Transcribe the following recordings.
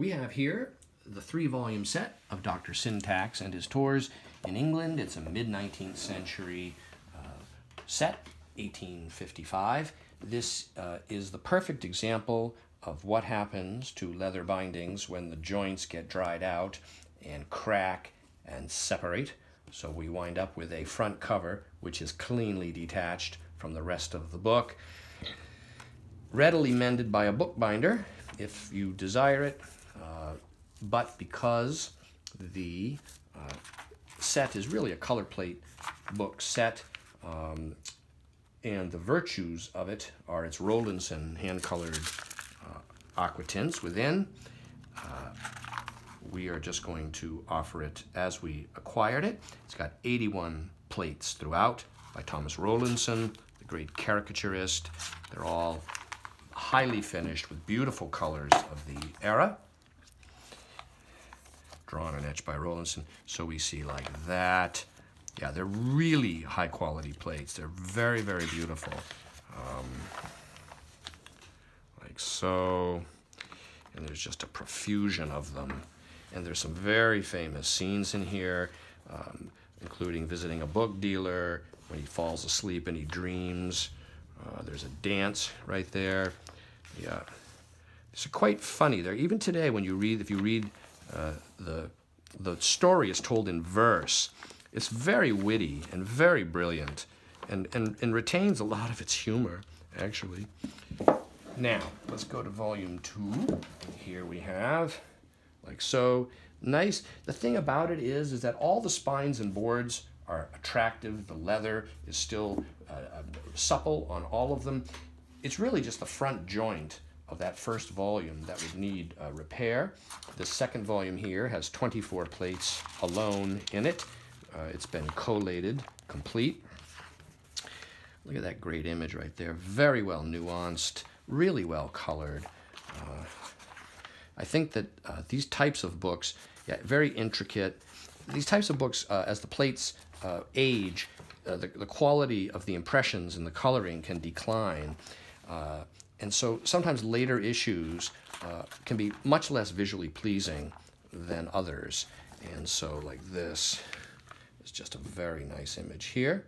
We have here the three volume set of Dr. Syntax and his tours in England. It's a mid 19th century uh, set, 1855. This uh, is the perfect example of what happens to leather bindings when the joints get dried out and crack and separate. So we wind up with a front cover which is cleanly detached from the rest of the book. Readily mended by a bookbinder if you desire it, uh, but because the uh, set is really a color plate book set, um, and the virtues of it are its Rowlandson hand-colored uh, aqua tints within. Uh, we are just going to offer it as we acquired it. It's got 81 plates throughout by Thomas Rowlandson, the great caricaturist. They're all highly finished with beautiful colors of the era. Drawn and etched by Rowlandson. So we see like that. Yeah, they're really high quality plates. They're very, very beautiful. Um, like so. And there's just a profusion of them. And there's some very famous scenes in here, um, including visiting a book dealer when he falls asleep and he dreams. Uh, there's a dance right there. Yeah, it's quite funny. There, even today, when you read, if you read uh, the the story is told in verse, it's very witty and very brilliant, and and and retains a lot of its humor, actually. Now, let's go to volume two. Here we have like so. Nice. The thing about it is, is that all the spines and boards are attractive. The leather is still uh, uh, supple on all of them. It's really just the front joint of that first volume that would need uh, repair. The second volume here has 24 plates alone in it. Uh, it's been collated, complete. Look at that great image right there. Very well nuanced, really well colored. Uh, I think that uh, these types of books, yeah, very intricate. These types of books, uh, as the plates age, the, the quality of the impressions and the coloring can decline. Uh, and so sometimes later issues uh, can be much less visually pleasing than others. And so like this is just a very nice image here.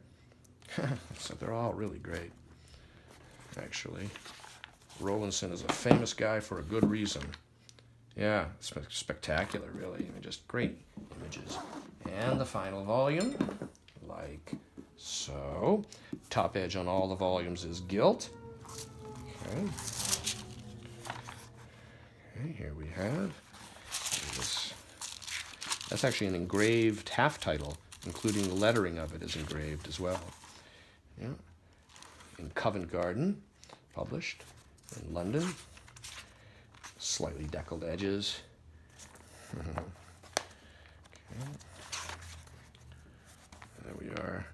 so they're all really great, actually. Rowlandson is a famous guy for a good reason. Yeah, spe spectacular, really. I mean, just great images. And the final volume, like so. Top edge on all the volumes is gilt. Okay. Okay, here we have this. That's actually an engraved half title, including the lettering of it is engraved as well. Yeah. In Covent Garden, published in London slightly deckled edges. okay. There we are,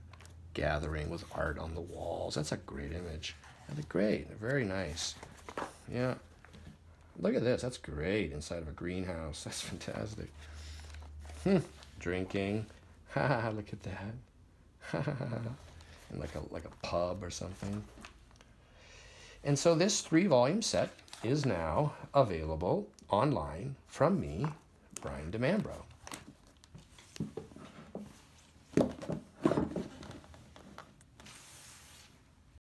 gathering with art on the walls. That's a great image. That's great, They're very nice. Yeah. Look at this, that's great, inside of a greenhouse. That's fantastic. Hmm. Drinking. Ha look at that. In like a like a pub or something. And so this three volume set is now available online from me, Brian DiMambro.